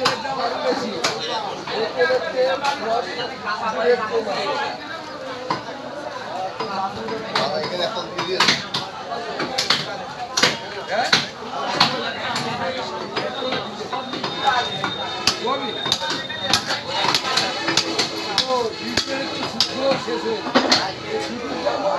নিউজিল্যান্ডের ঠিক না আসতে পারে